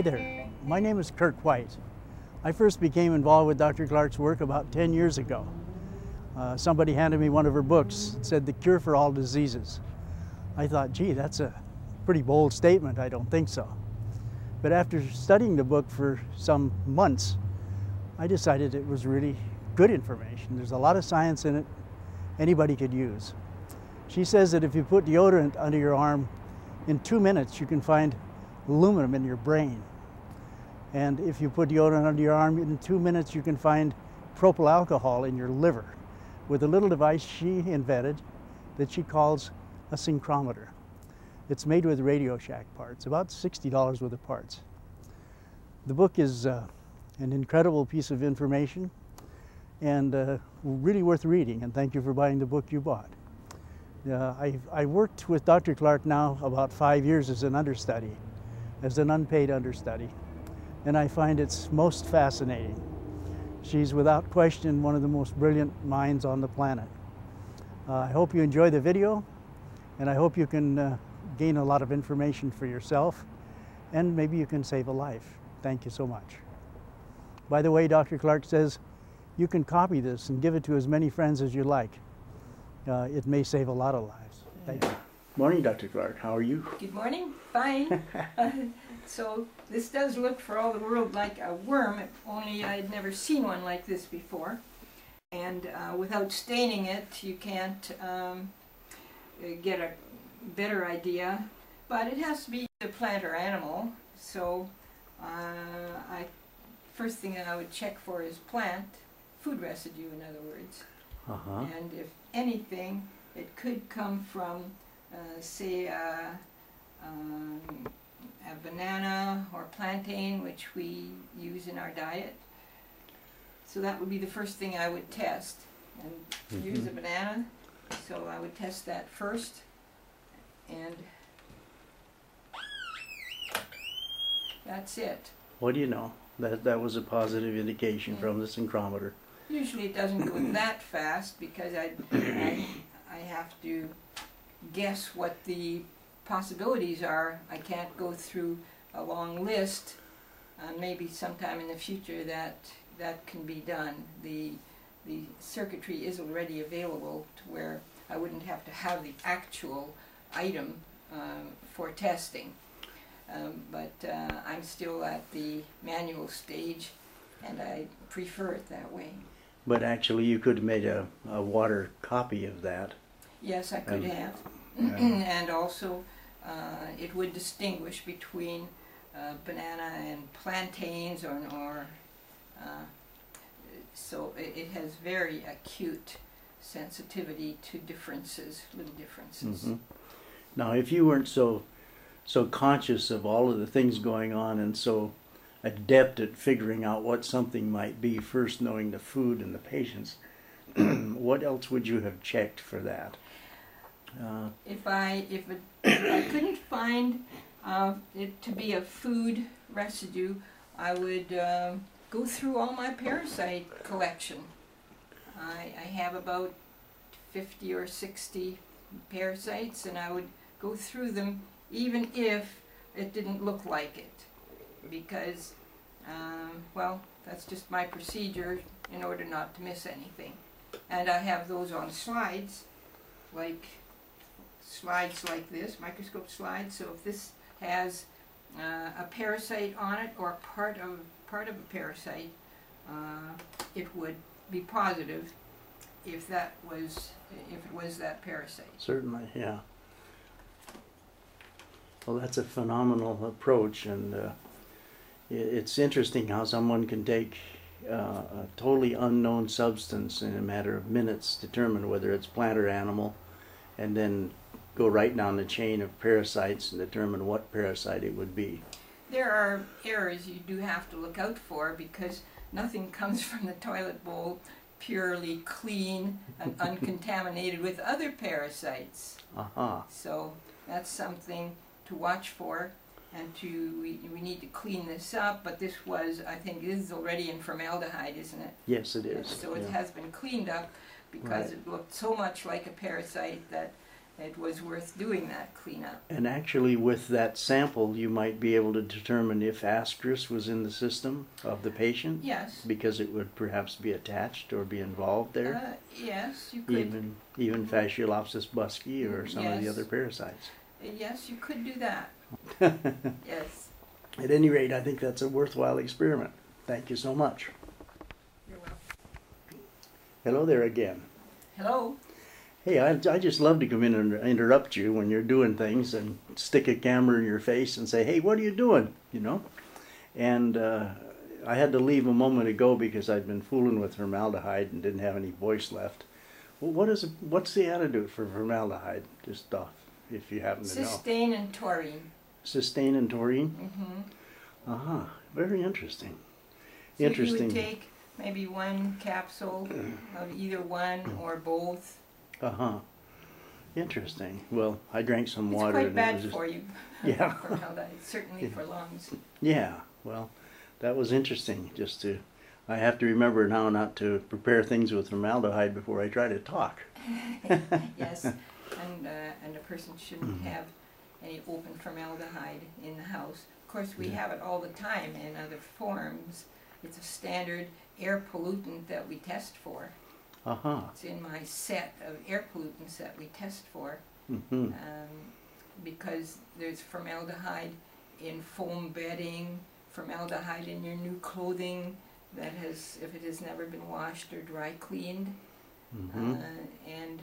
Hi there, my name is Kirk White. I first became involved with Dr. Clark's work about 10 years ago. Uh, somebody handed me one of her books. It said, The Cure for All Diseases. I thought, gee, that's a pretty bold statement. I don't think so. But after studying the book for some months, I decided it was really good information. There's a lot of science in it anybody could use. She says that if you put deodorant under your arm, in two minutes you can find aluminum in your brain. And if you put deodorant under your arm, in two minutes you can find propyl alcohol in your liver with a little device she invented that she calls a Syncrometer. It's made with Radio Shack parts, about $60 worth of parts. The book is uh, an incredible piece of information and uh, really worth reading, and thank you for buying the book you bought. Uh, I, I worked with Dr. Clark now about five years as an understudy, as an unpaid understudy, and I find it's most fascinating. She's without question one of the most brilliant minds on the planet. Uh, I hope you enjoy the video, and I hope you can uh, gain a lot of information for yourself, and maybe you can save a life. Thank you so much. By the way, Dr. Clark says you can copy this and give it to as many friends as you like. Uh, it may save a lot of lives. Thank you. Morning, Dr. Clark. How are you? Good morning. Fine. uh, so this does look for all the world like a worm, only I'd never seen one like this before. And uh, without staining it, you can't um, get a better idea. But it has to be a plant or animal. So uh, I first thing I would check for is plant, food residue in other words. Uh-huh. And if anything, it could come from, say, uh, um, a banana or plantain, which we use in our diet. So that would be the first thing I would test. And Mhm. use a banana, so I would test that first. And that's it. What do you know? That, that was a positive indication Yeah. from the Syncrometer. Usually it doesn't go that fast because I, I, I have to guess what the possibilities are. I can't go through a long list. Uh, maybe sometime in the future that that can be done. The the circuitry is already available to where I wouldn't have to have the actual item um, for testing. Um, but uh, I'm still at the manual stage, and I prefer it that way. But actually, you could have made a, a water copy of that. Yes, I could Um, have. yeah. and also, uh, it would distinguish between uh, banana and plantains or, or uh, so it, it has very acute sensitivity to differences, little differences. Mhm. Now, if you weren't so so conscious of all of the things going on and so adept at figuring out what something might be, first knowing the food and the patients, what else would you have checked for that? Uh, If I if, it, if I couldn't find uh, it to be a food residue, I would um go through all my parasite collection. I, I have about fifty or sixty parasites, and I would go through them even if it didn't look like it, because um, well, that's just my procedure in order not to miss anything. And I have those on slides, like slides like this, microscope slides. So if this has uh, a parasite on it or part of part of a parasite, uh, it would be positive if that was if it was that parasite. certainly, yeah. Well, that's a phenomenal approach, and uh, it's interesting how someone can take uh, a totally unknown substance in a matter of minutes, determine whether it's plant or animal, and then go right down the chain of parasites and determine what parasite it would be. There are errors you do have to look out for because nothing comes from the toilet bowl purely clean and uncontaminated with other parasites. Aha. So that's something to watch for and to we, we need to clean this up but this was I think this is already in formaldehyde isn't it Yes, it is. so it yeah. has been cleaned up because Right. it looked so much like a parasite that it was worth doing that cleanup. And actually, with that sample, you might be able to determine if astrus was in the system of the patient, Yes. because it would perhaps be attached or be involved there. Uh, yes, you could. even even Fasciolopsis buski or some of the other parasites. Yes, you could do that. yes. At any rate, I think that's a worthwhile experiment. Thank you so much. You're welcome. Hello there again. Hello. Hey, I, I just love to come in and interrupt you when you're doing things and stick a camera in your face and say, hey, what are you doing? You know? And uh, I had to leave a moment ago because I'd been fooling with formaldehyde and didn't have any voice left. Well, what is what's the antidote for formaldehyde? Just off, if you happen to know. Cysteine and taurine. Cysteine and taurine. Mm-hmm. Uh huh. Very interesting. So Interesting. You would take maybe one capsule of either one or both. Uh huh. Interesting. Well, I drank some It's water quite and it bad was just for you. Yeah. Formaldehyde, certainly for lungs. yeah. Well, that was interesting. Just to, I have to remember now not to prepare things with formaldehyde before I try to talk. yes, and uh, and a person shouldn't Mm-hmm. have any open formaldehyde in the house. Of course, we Yeah. have it all the time in other forms. It's a standard air pollutant that we test for. Uh huh. It's in my set of air pollutants that we test for. Mm-hmm. um, because there's formaldehyde in foam bedding, formaldehyde in your new clothing that has, if it has never been washed or dry cleaned, Mm-hmm. uh, and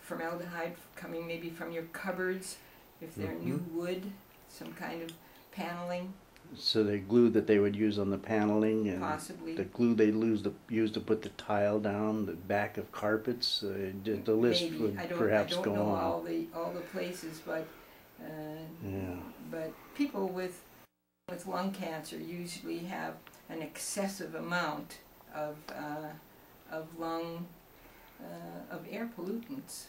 formaldehyde coming maybe from your cupboards, if they're new wood, some kind of paneling, So the glue that they would use on the paneling and possibly. the glue they lose to use to put the tile down, the back of carpets. Uh, the- the list maybe. would I don't, perhaps I don't go know on. all the all the places, but uh, Yeah. but people with with lung cancer usually have an excessive amount of uh, of lung uh, of air pollutants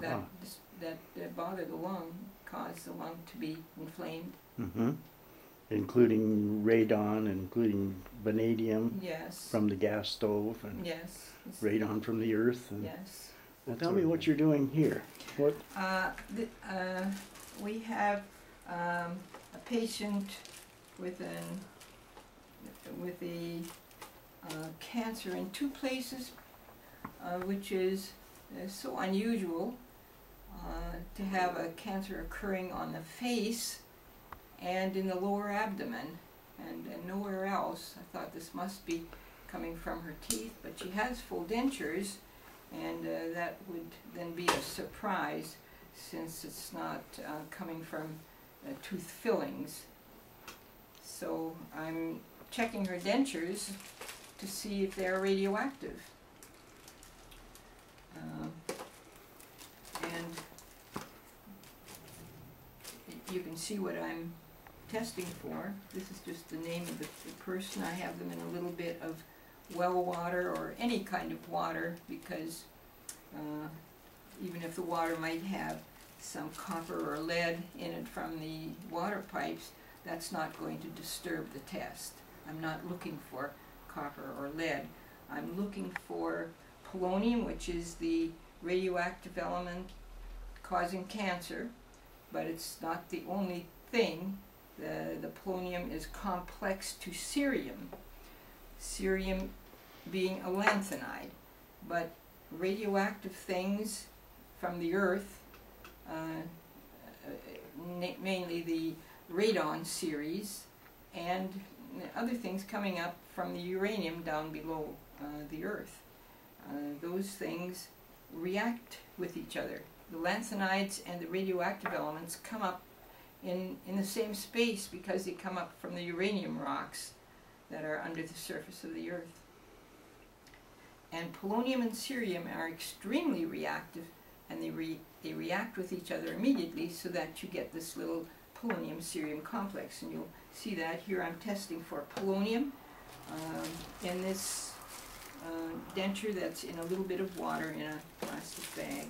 that dis- that uh, bother the lung, cause the lung to be inflamed. hmm Including radon, including vanadium Yes. from the gas stove and yes. radon from the earth. And Yes. Now tell me what you're doing here. What? Uh, th- uh, we have um, a patient with an with a uh, cancer in two places, uh, which is uh, so unusual uh, to have a cancer occurring on the face and in the lower abdomen and, and nowhere else. I thought this must be coming from her teeth, but she has full dentures and uh, that would then be a surprise since it's not uh, coming from uh, tooth fillings. So I'm checking her dentures to see if they're radioactive. Um, and you can see what I'm testing for. This is just the name of the, the person. I have them in a little bit of well water or any kind of water because uh, even if the water might have some copper or lead in it from the water pipes, that's not going to disturb the test. I'm not looking for copper or lead. I'm looking for polonium, which is the radioactive element causing cancer, but it's not the only thing. The, the polonium is complex to cerium, cerium being a lanthanide, but radioactive things from the earth, uh, mainly the radon series, and other things coming up from the uranium down below uh, the earth. Uh, those things react with each other. The lanthanides and the radioactive elements come up in, in the same space because they come up from the uranium rocks that are under the surface of the earth. And polonium and cerium are extremely reactive and they, re- they react with each other immediately so that you get this little polonium cerium complex. And you'll see that here I'm testing for polonium um, in this uh, denture that's in a little bit of water in a plastic bag.